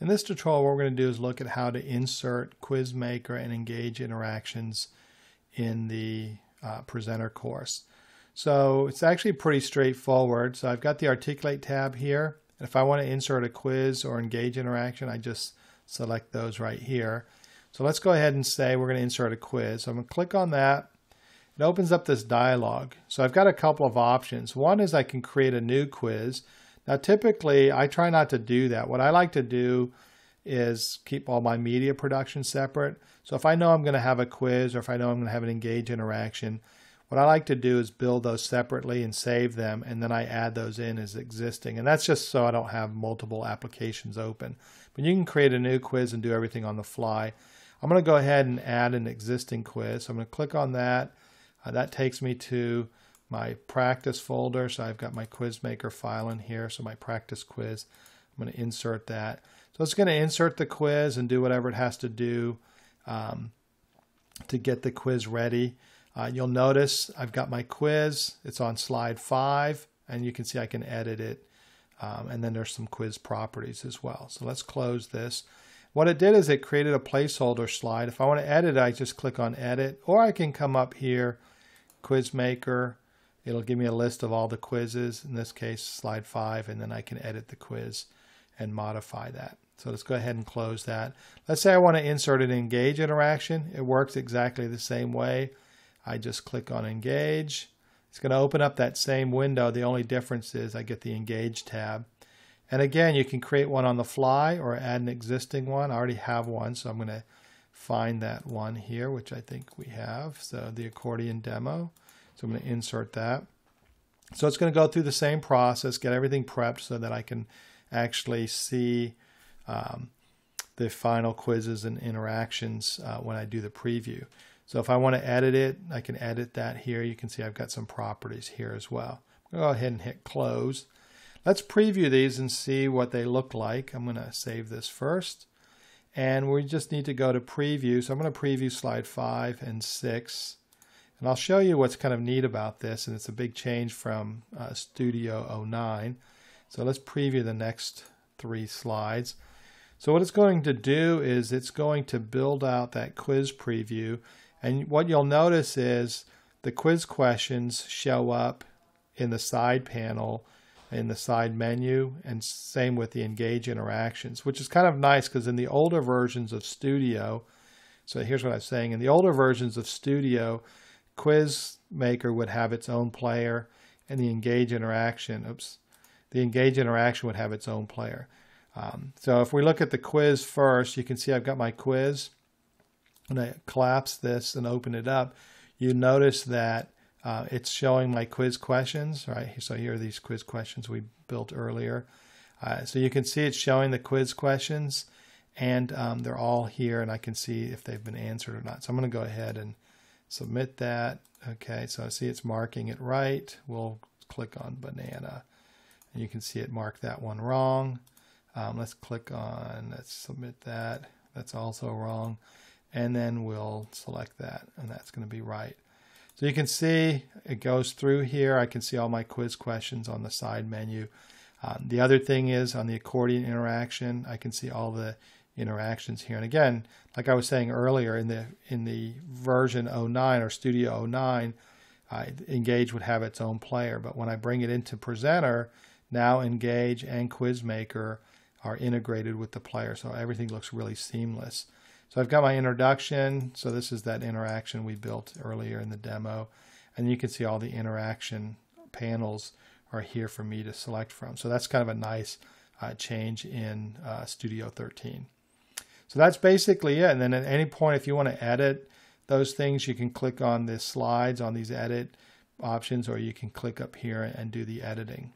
In this tutorial, what we're going to do is look at how to insert QuizMaker and engage interactions in the uh, presenter course. So it's actually pretty straightforward. So I've got the Articulate tab here. If I want to insert a quiz or engage interaction, I just select those right here. So let's go ahead and say we're going to insert a quiz. So I'm going to click on that. It opens up this dialog. So I've got a couple of options. One is I can create a new quiz. Now, typically, I try not to do that. What I like to do is keep all my media production separate. So if I know I'm going to have a quiz or if I know I'm going to have an engage interaction, what I like to do is build those separately and save them, and then I add those in as existing. And that's just so I don't have multiple applications open. But you can create a new quiz and do everything on the fly. I'm going to go ahead and add an existing quiz. So I'm going to click on that. Uh, that takes me to my practice folder. So I've got my QuizMaker file in here. So my practice quiz, I'm going to insert that. So it's going to insert the quiz and do whatever it has to do um, to get the quiz ready. Uh, you'll notice I've got my quiz. It's on slide five, and you can see I can edit it. Um, and then there's some quiz properties as well. So let's close this. What it did is it created a placeholder slide. If I want to edit I just click on edit, or I can come up here, QuizMaker, It'll give me a list of all the quizzes, in this case, slide five, and then I can edit the quiz and modify that. So let's go ahead and close that. Let's say I want to insert an engage interaction. It works exactly the same way. I just click on engage. It's going to open up that same window. The only difference is I get the engage tab. And again, you can create one on the fly or add an existing one. I already have one, so I'm going to find that one here, which I think we have. So the accordion demo. So I'm going to insert that. So it's going to go through the same process, get everything prepped so that I can actually see um, the final quizzes and interactions uh, when I do the preview. So if I want to edit it, I can edit that here. You can see I've got some properties here as well. I'll go ahead and hit close. Let's preview these and see what they look like. I'm going to save this first. And we just need to go to preview. So I'm going to preview slide 5 and 6. And I'll show you what's kind of neat about this, and it's a big change from uh, Studio 09. So let's preview the next three slides. So what it's going to do is it's going to build out that quiz preview. And what you'll notice is the quiz questions show up in the side panel, in the side menu, and same with the engage interactions, which is kind of nice because in the older versions of Studio, so here's what I'm saying, in the older versions of Studio, Quiz Maker would have its own player, and the Engage interaction, oops, the Engage interaction would have its own player. Um, so if we look at the quiz first, you can see I've got my quiz. When I collapse this and open it up, you notice that uh, it's showing my quiz questions, right? So here are these quiz questions we built earlier. Uh, so you can see it's showing the quiz questions and um, they're all here and I can see if they've been answered or not. So I'm going to go ahead and submit that. Okay, so I see it's marking it right. We'll click on banana and you can see it marked that one wrong. Um, let's click on, let's submit that. That's also wrong. And then we'll select that and that's going to be right. So you can see it goes through here. I can see all my quiz questions on the side menu. Um, the other thing is on the accordion interaction, I can see all the interactions here. And again, like I was saying earlier, in the in the version 09 or Studio 09, uh, Engage would have its own player. But when I bring it into Presenter, now Engage and QuizMaker are integrated with the player, so everything looks really seamless. So I've got my introduction. So this is that interaction we built earlier in the demo. And you can see all the interaction panels are here for me to select from. So that's kind of a nice uh, change in uh, Studio 13. So that's basically it. And then at any point, if you want to edit those things, you can click on the slides on these edit options, or you can click up here and do the editing.